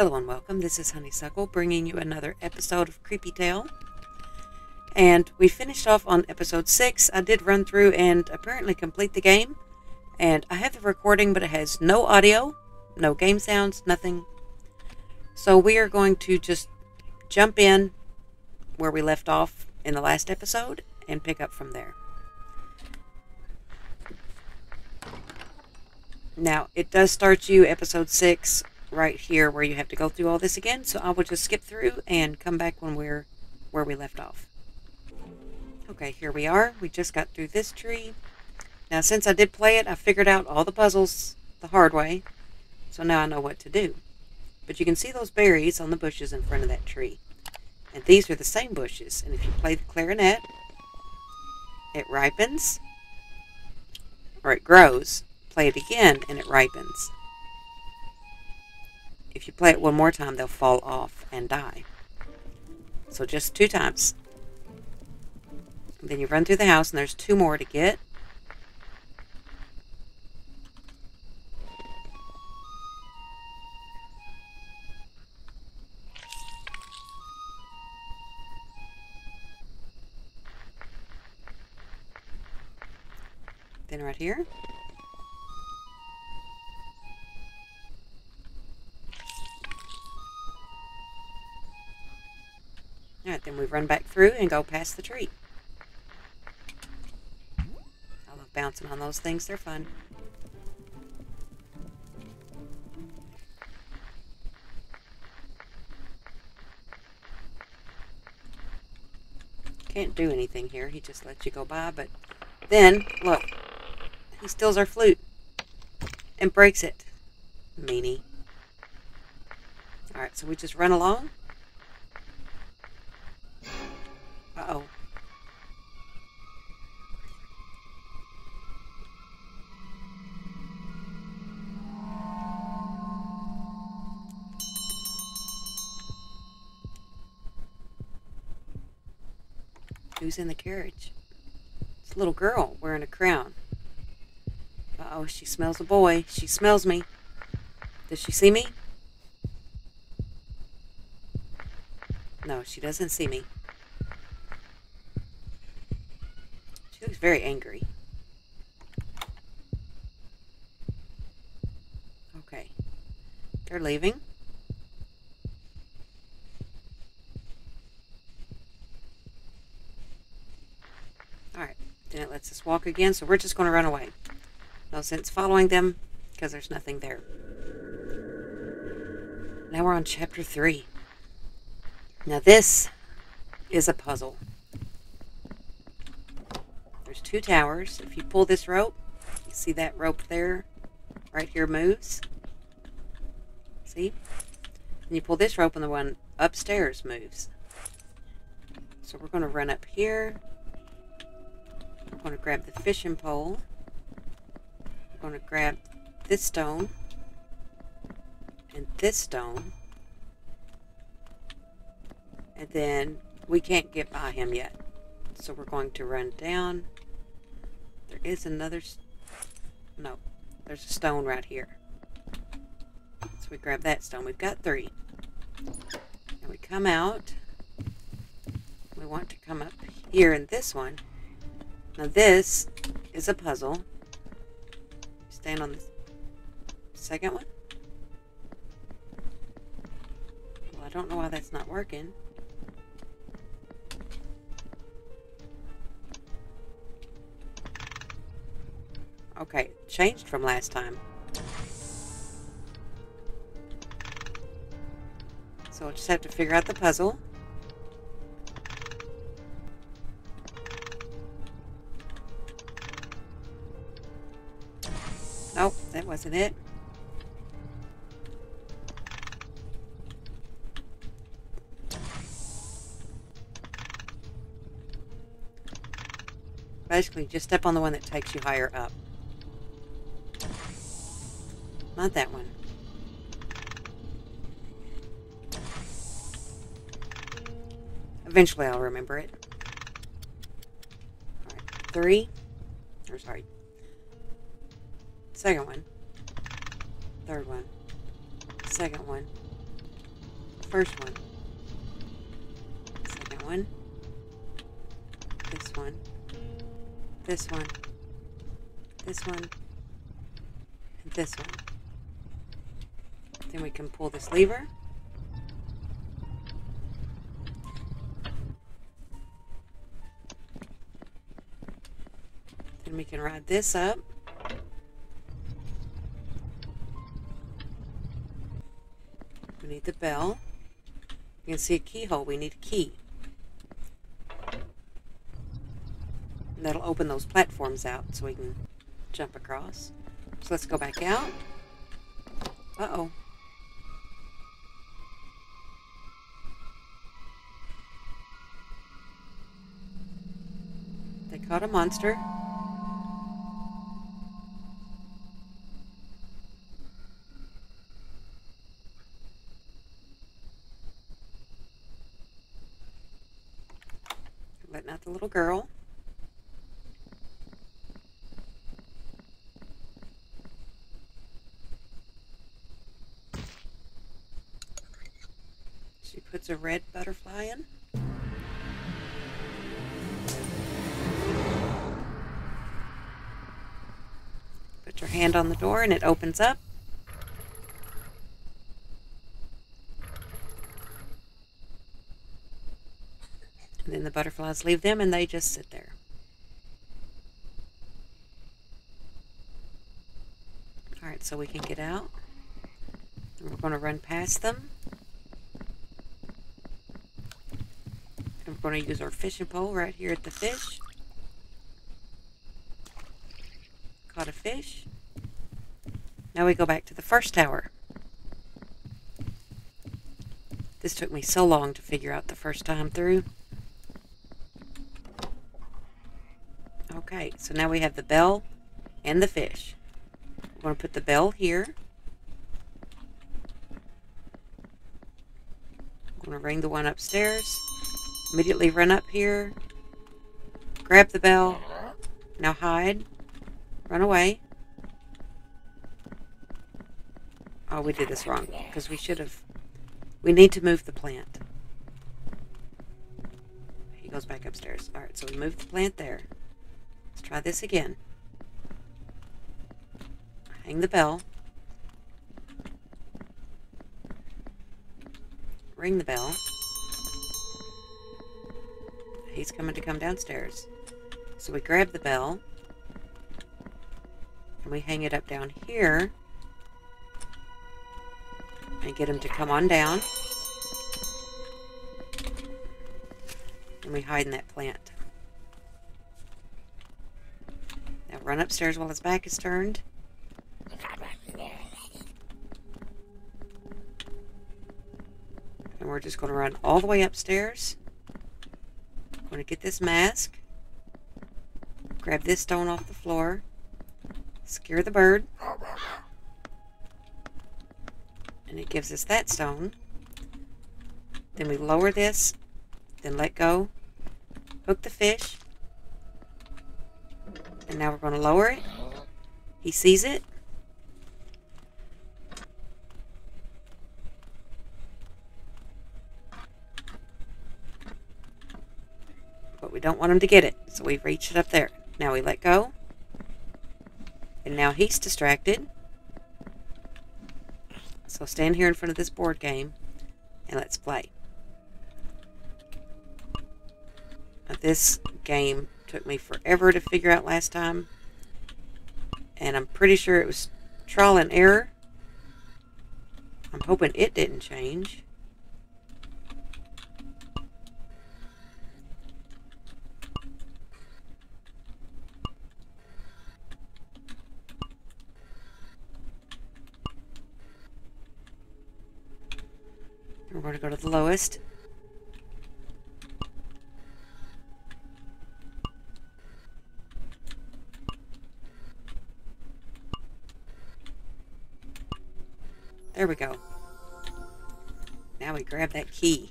Hello and welcome. This is Honeysuckle bringing you another episode of Creepy Tale. And we finished off on episode 6. I did run through and apparently complete the game. And I have the recording, but it has no audio, no game sounds, nothing. So we are going to just jump in where we left off in the last episode and pick up from there. Now, it does start you episode 6 right here where you have to go through all this again, so I will just skip through and come back when we're where we left off. Okay, here we are. We just got through this tree. Now, since I did play it, I figured out all the puzzles the hard way, so now I know what to do. But you can see those berries on the bushes in front of that tree. And these are the same bushes, and if you play the clarinet, it ripens, or it grows. Play it again, and it ripens. If you play it one more time, they'll fall off and die. So just two times. And then you run through the house, and there's two more to get. Then right here. Run back through and go past the tree. I love bouncing on those things, they're fun. Can't do anything here, he just lets you go by, but then, look, he steals our flute and breaks it. Meanie. Alright, so we just run along. Who's in the carriage? It's a little girl wearing a crown. Uh-oh, she smells a boy. She smells me. Does she see me? No, she doesn't see me. She looks very angry. Okay. They're leaving. Alright. Then it lets us walk again, so we're just going to run away. No sense following them, because there's nothing there. Now we're on chapter 3. Now this is a puzzle. There's two towers. If you pull this rope, you see that rope there? Right here moves. See? And you pull this rope and the one upstairs moves. So we're going to run up here. Going to grab the fishing pole. I'm going to grab this stone and this stone. And then we can't get by him yet. So we're going to run down. There is another... No. There's a stone right here. So we grab that stone. We've got three. And we come out. We want to come up here in this one. Now this is a puzzle. Stand on the second one. Well, I don't know why that's not working. Okay, changed from last time. So we'll just have to figure out the puzzle. Wasn't it. Basically, just step on the one that takes you higher up. Not that one. Eventually I'll remember it. Alright, three. Or sorry. Second one. Third one. Second one. first one. Second one. This one. This one. This one. And this one. Then we can pull this lever. Then we can ride this up. The bell. You can see a keyhole. We need a key. And that'll open those platforms out so we can jump across. So let's go back out. Uh-oh. They caught a monster. Letting out the little girl. She puts a red butterfly in. Put your hand on the door and it opens up. And then the butterflies leave them and they just sit there. Alright, so we can get out. We're going to run past them. And we're going to use our fishing pole right here at the fish. Caught a fish. Now we go back to the first tower. This took me so long to figure out the first time through. Okay, so now we have the bell and the fish. We're going to put the bell here. I'm going to ring the one upstairs. Immediately run up here. Grab the bell. Now hide. Run away. Oh, we did this wrong. Because we should have... We need to move the plant. He goes back upstairs. Alright, so we move the plant there. Let's try this again. Hang the bell. Ring the bell. He's coming to come downstairs. So we grab the bell. And we hang it up down here. And get him to come on down. And we hide in that plant. Now run upstairs while his back is turned. And we're just going to run all the way upstairs. Going to get this mask. Grab this stone off the floor. Scare the bird. And it gives us that stone. Then we lower this. Then let go. Hook the fish. And now we're going to lower it. He sees it. Don't want him to get it, so we've reached it up there. Now we let go. And now he's distracted. So stand here in front of this board game and let's play. Now this game took me forever to figure out last time. And I'm pretty sure it was trial and error. I'm hoping it didn't change. To go to the lowest. There we go. Now we grab that key.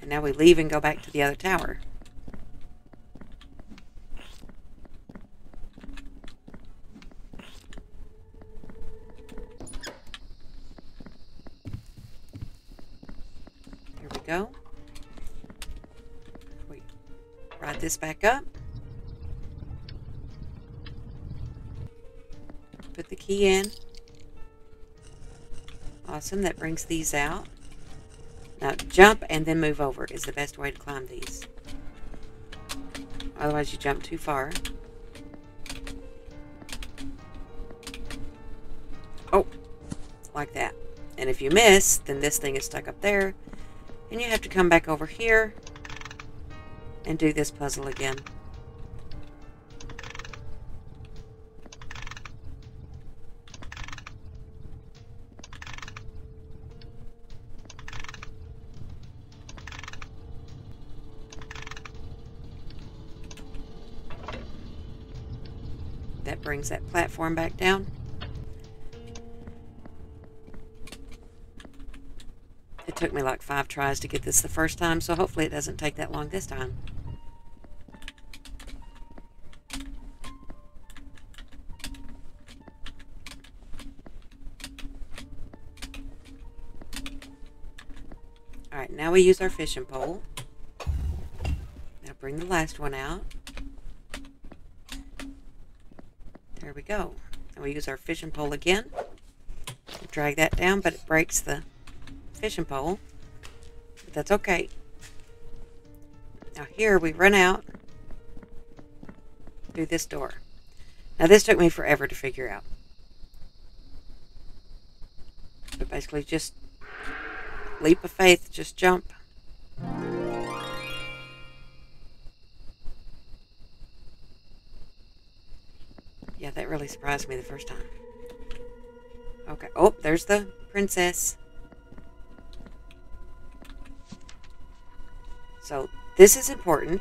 And now we leave and go back to the other tower. This back up. Put the key in. Awesome, that brings these out. Now jump and then move over is the best way to climb these. Otherwise you jump too far. Oh, like that. And if you miss, then this thing is stuck up there. And you have to come back over here and do this puzzle again. That brings that platform back down. It took me like five tries to get this the first time, so hopefully it doesn't take that long this time. Alright, now we use our fishing pole. Now bring the last one out. There we go. And we use our fishing pole again. Drag that down, but it breaks the fishing pole. But that's okay. Now here we run out through this door. Now this took me forever to figure out. But basically just leap of faith, just jump. Yeah, that really surprised me the first time. Okay. Oh, there's the princess. So this is important.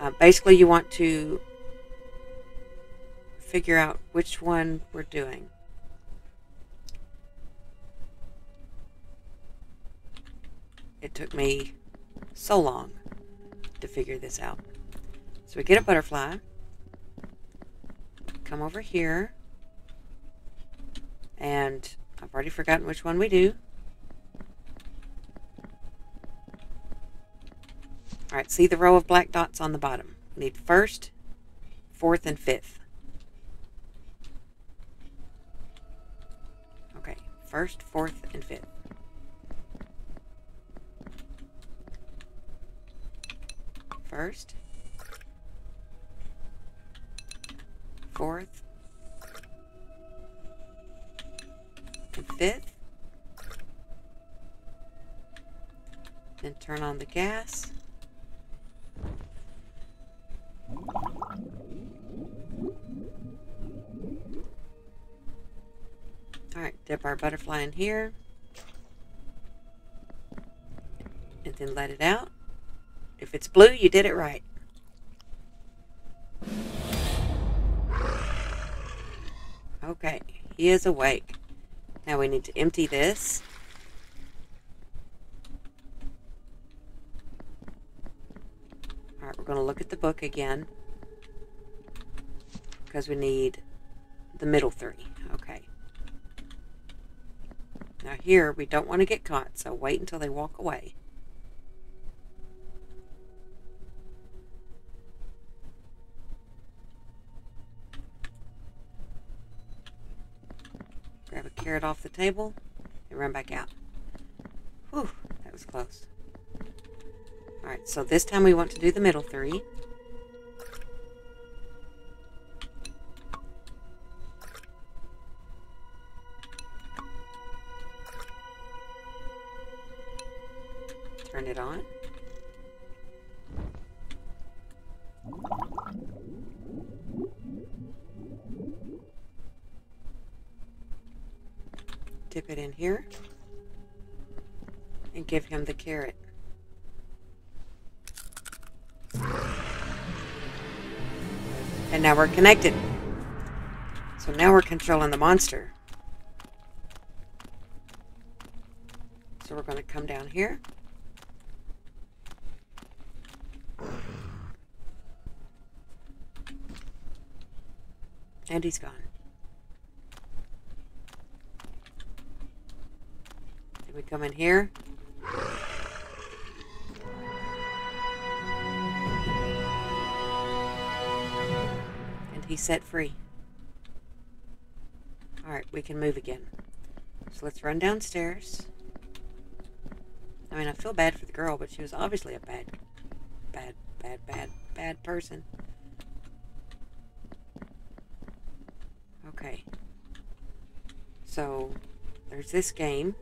Uh, basically, you want to figure out which one we're doing. Took me so long to figure this out. So we get a butterfly. Come over here. And I've already forgotten which one we do. All right, see the row of black dots on the bottom. We need first, fourth, and fifth. Okay, first, fourth, and fifth. First, fourth, and fifth. Then turn on the gas. Alright, dip our butterfly in here. And then let it out. If it's blue, you did it right. Okay, he is awake. Now we need to empty this. Alright, we're going to look at the book again. Because we need the middle three. Okay. Now here, we don't want to get caught, so wait until they walk away. Carrot off the table and run back out. Whew, that was close. Alright, so this time we want to do the middle three. Turn it on. Here. And give him the carrot. And now we're connected. So now we're controlling the monster. So we're going to come down here. And he's gone. Can we come in here? And he's set free. Alright, we can move again. So let's run downstairs. I mean, I feel bad for the girl, but she was obviously a bad, bad, bad, bad, bad person. Okay. So, there's this game.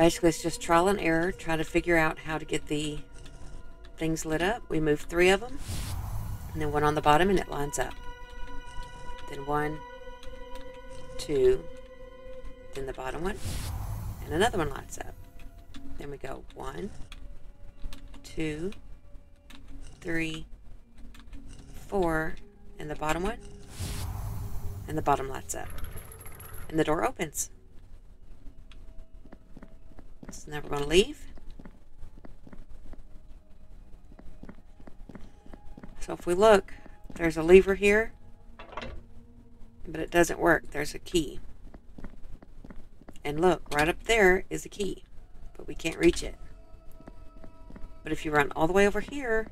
Basically, it's just trial and error, trying to figure out how to get the things lit up. We move three of them, and then one on the bottom, and it lines up. Then one, two, then the bottom one, and another one lights up. Then we go one, two, three, four, and the bottom one, and the bottom lights up. And the door opens. It's never going to leave. So if we look, there's a lever here, but it doesn't work. There's a key. And look, right up there is a key, but we can't reach it. But if you run all the way over here,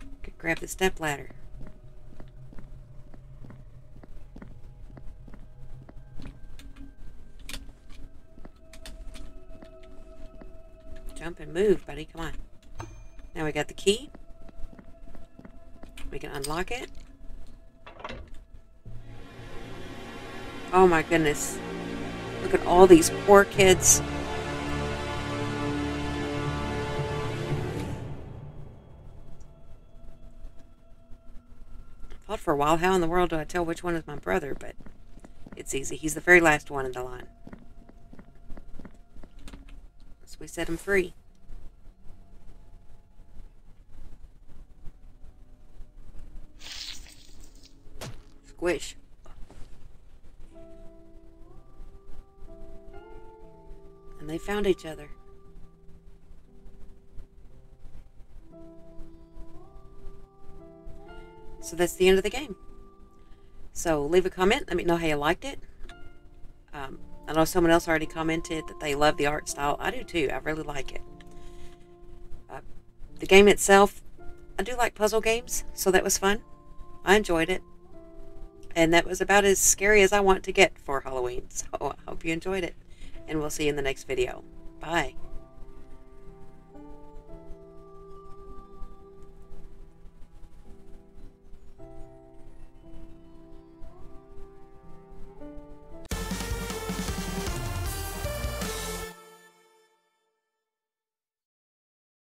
you can grab the step ladder. Move, buddy. Come on. Now we got the key. We can unlock it. Oh my goodness. Look at all these poor kids. Thought for a while, how in the world do I tell which one is my brother? But it's easy. He's the very last one in the line. So we set him free. Squish. And they found each other. So that's the end of the game. So leave a comment. Let me know how you liked it. Um, I know someone else already commented that they love the art style. I do too. I really like it. Uh, the game itself, I do like puzzle games, so that was fun. I enjoyed it. And that was about as scary as I want to get for Halloween. So I hope you enjoyed it. And we'll see you in the next video. Bye.